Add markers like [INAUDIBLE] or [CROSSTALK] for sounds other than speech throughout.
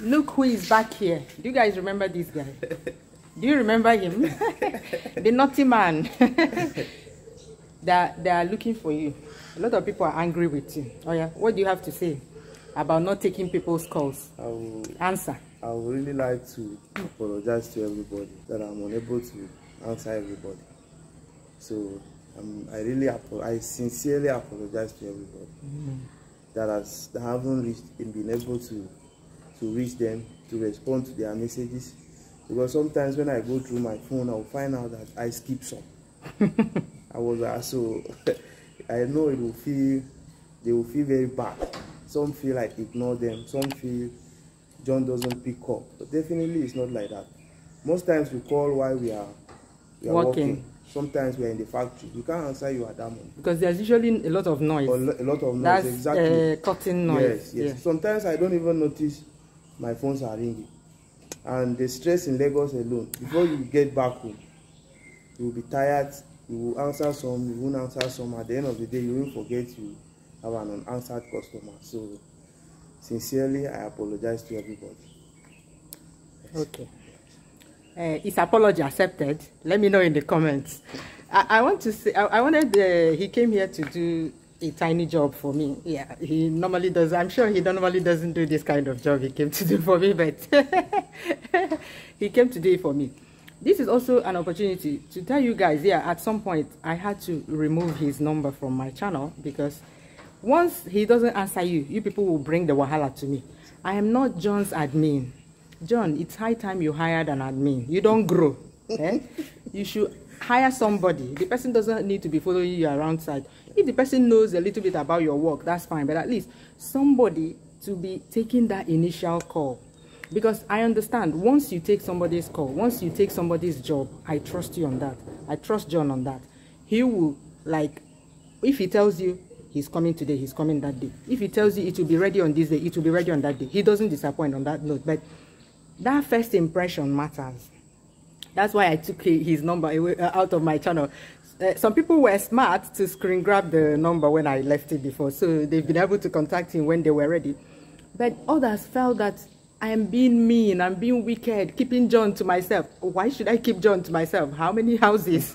Look who is back here. Do you guys remember this guy? Do you remember him? [LAUGHS] the naughty man. [LAUGHS] they, are, they are looking for you. A lot of people are angry with you. Oh yeah, what do you have to say about not taking people's calls? I would, Answer. I would really like to apologize to everybody that I'm unable to answer everybody. So um, I really, apo- I sincerely apologize to everybody that has that haven't reached, been able to to reach them to respond to their messages. Because sometimes when I go through my phone, I'll find out that I skip some. [LAUGHS] I was uh, so [LAUGHS] I know it will feel they will feel very bad. Some feel like ignore them. Some feel John doesn't pick up. But definitely it's not like that. Most times we call while we are we are Working. working. Sometimes we are in the factory. We can't answer you at that moment. Because there's usually a lot of noise. Lo- a lot of noise. That's exactly. uh, cutting noise. Yes, yes. Sometimes I don't even notice my phones are ringing. And the stress in Lagos alone, before you get back home, you will be tired, you will answer some, you won't answer some. At the end of the day, you will forget you have an unanswered customer. So, sincerely, I apologize to everybody. Okay. Uh, is apology accepted? Let me know in the comments. I, I want to say, I, I wanted, uh, he came here to do a tiny job for me. Yeah, he normally does. I'm sure he normally doesn't do this kind of job he came to do for me, but [LAUGHS] he came to do it for me. This is also an opportunity to tell you guys, yeah, at some point I had to remove his number from my channel because once he doesn't answer you, you people will bring the wahala to me. I am not John's admin. John, it's high time you hired an admin. You don't grow. eh? You should hire somebody. The person doesn't need to be following you around side. If the person knows a little bit about your work, that's fine. But at least somebody to be taking that initial call. Because I understand once you take somebody's call, once you take somebody's job, I trust you on that. I trust John on that. He will like if he tells you he's coming today, he's coming that day. If he tells you it will be ready on this day, it will be ready on that day. He doesn't disappoint on that note. But that first impression matters. That's why I took his number uh, out of my channel. Uh, some people were smart to screen grab the number when I left it before, so they've been able to contact him when they were ready. But others felt that I am being mean, I'm being wicked, keeping John to myself. Why should I keep John to myself? How many houses,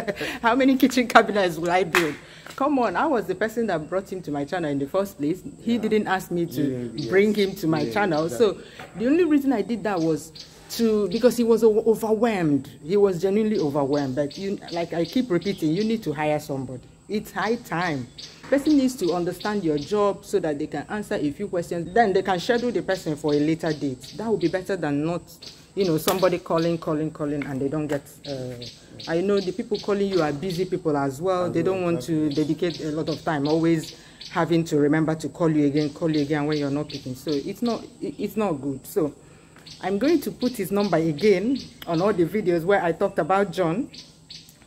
[LAUGHS] how many kitchen cabinets will I build? Come on, I was the person that brought him to my channel in the first place. He didn't ask me to Yeah, bring yes. him to my Yeah, channel. that- So the only reason I did that was to because he was overwhelmed. He was genuinely overwhelmed. But you, like I keep repeating, you need to hire somebody. It's high time. Person needs to understand your job so that they can answer a few questions. Then they can schedule the person for a later date. That would be better than not, you know, somebody calling, calling, calling, and they don't get. Uh, I know the people calling you are busy people as well. They don't want to dedicate a lot of time always having to remember to call you again, call you again when you're not picking. So it's not it's not good. So I'm going to put his number again on all the videos where I talked about John,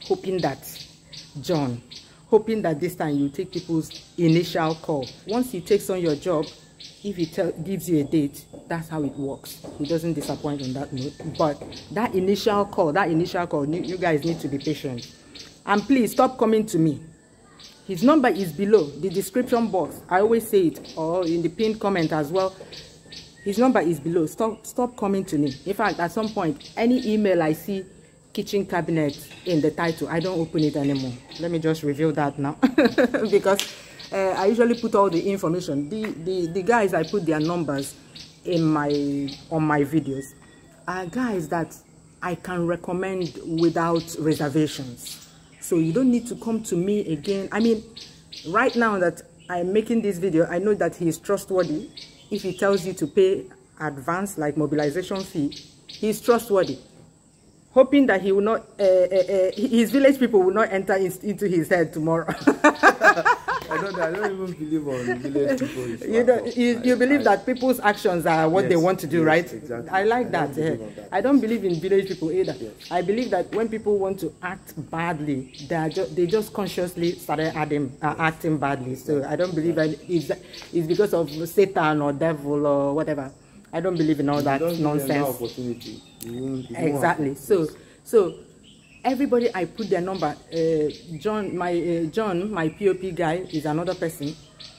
hoping that John, hoping that this time you take people's initial call. Once he takes on your job, if he tell, gives you a date, that's how it works. He doesn't disappoint on that note. But that initial call, that initial call, you, you guys need to be patient. And please stop coming to me. His number is below the description box. I always say it, or in the pinned comment as well. His number is below. Stop, stop coming to me. In fact, at some point, any email I see kitchen cabinet in the title, I don't open it anymore. Let me just reveal that now, [LAUGHS] because uh, I usually put all the information. The, the the guys I put their numbers in my on my videos are guys that I can recommend without reservations. So you don't need to come to me again. I mean, right now that I'm making this video, I know that he is trustworthy. If he tells you to pay advance like mobilization fee, he's trustworthy. Hoping that he will not, uh, uh, his village people will not enter in, into his head tomorrow. [LAUGHS] I don't, I don't even believe on village people. you, don't, you, you I- believe I- that people's actions are what they want to do, yes, right? exactly. I like that. don't that. I don't believe in village people either. Yes. I believe that when people want to act badly, they are ju- they just consciously started adding, uh, acting badly. So I don't believe that it's, it's because of Satan or devil or whatever. I don't believe in all that You don't give them that nonsense. opportunity. You won't- you won't Exactly. So, so everybody I put their number. Uh, John, my uh, John, my POP guy is another person.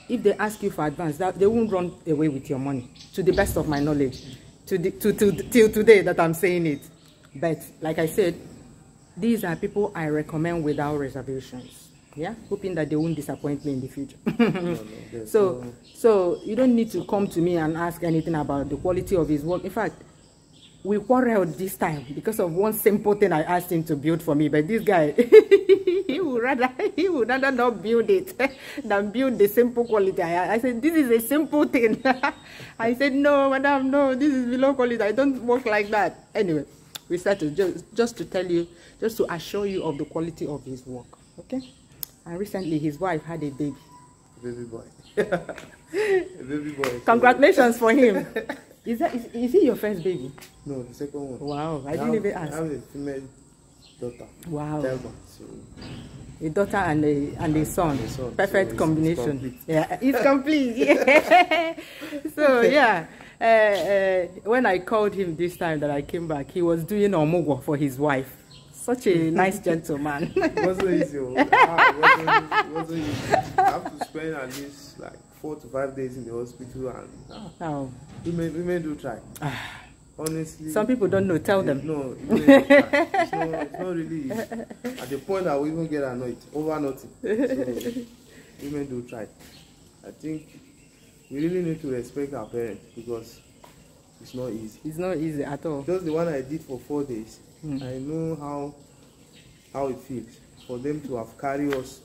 if they ask you for advance, that they won't run away with your money. To the best of my knowledge, to the, to to till today that I'm saying it. But like I said, these are people I recommend without reservations. Yeah, hoping that they won't disappoint me in the future. [LAUGHS] no, no, [LAUGHS] so no- so you don't need to come to me and ask anything about the quality of his work. In fact, we quarreled this time because of one simple thing I asked him to build for me. But this guy, [LAUGHS] he would rather he would rather not build it than build the simple quality. I, I said, this is a simple thing. I said, no, madam, no, this is below quality. I don't work like that. Anyway, we started just just to tell you, just to assure you of the quality of his work. Okay. And recently, his wife had a baby. baby boy. [LAUGHS] a baby boy. Congratulations for him. [LAUGHS] Is that is, is he your first baby? No, the second one. Wow, I I didn't have, even ask. I have a female daughter. Wow. So A daughter and a and a son. And a son. Perfect So it's- it's combination. complete. yeah, it's complete. Yeah. [LAUGHS] so yeah. Uh, uh, when I called him this time that I came back, he was doing omugwo for his wife. Such a nice gentleman. [LAUGHS] it wasn't easy. oh. Ah, it, wasn't, it wasn't easy. I have to spend at least like four to five days in the hospital, and ah, oh, women, women do try. Honestly, some people don't know. Tell them. No, [LAUGHS] it's, not, it's not really easy. At the point that we even get annoyed over nothing. So, women do try. I think we really need to respect our parents because it's not easy. It's not easy at all. Just the one I did for four days, Mm. I know how how it feels for them to have carried us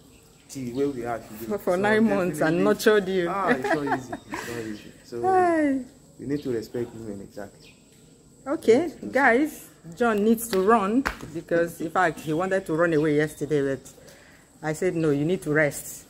till where we are today. For, for So nine months and nurtured you. Ah, it's not easy. [LAUGHS] It's not easy. So we need to respect women exactly. Okay, guys, John needs to run because, in fact, he wanted to run away yesterday, but I said no. You need to rest.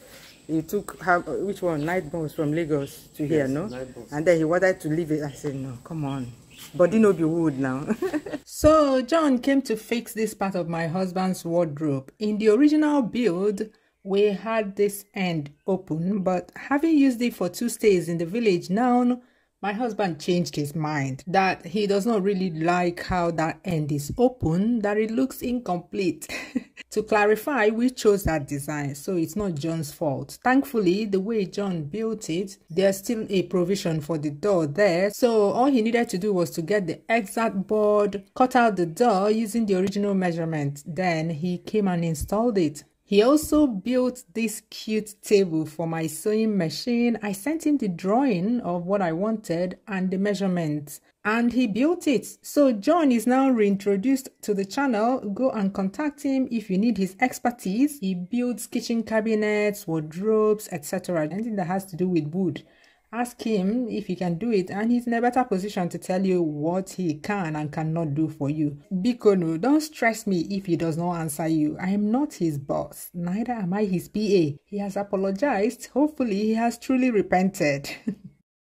He took how, which one night bus from Lagos to here, no? And then he wanted to leave it. I said no. Come on, body no be wood now. [LAUGHS] so John came to fix this part of my husband's wardrobe. In the original build, we had this end open, but having used it for two stays in the village now. My husband changed his mind that he does not really like how that end is open, that it looks incomplete. [LAUGHS] to clarify, we chose that design, so it's not John's fault. Thankfully, the way John built it, there's still a provision for the door there, so all he needed to do was to get the exact board, cut out the door using the original measurement. Then he came and installed it. He also built this cute table for my sewing machine. I sent him the drawing of what I wanted and the measurements, and he built it. So John is now reintroduced to the channel. Go and contact him if you need his expertise. He builds kitchen cabinets, wardrobes, etc. Anything that has to do with wood. Ask him if he can do it, and he's in a better position to tell you what he can and cannot do for you. Bikono, don't stress me if he does not answer you. I am not his boss, neither am I his PA. He has apologized. Hopefully, he has truly repented. [LAUGHS]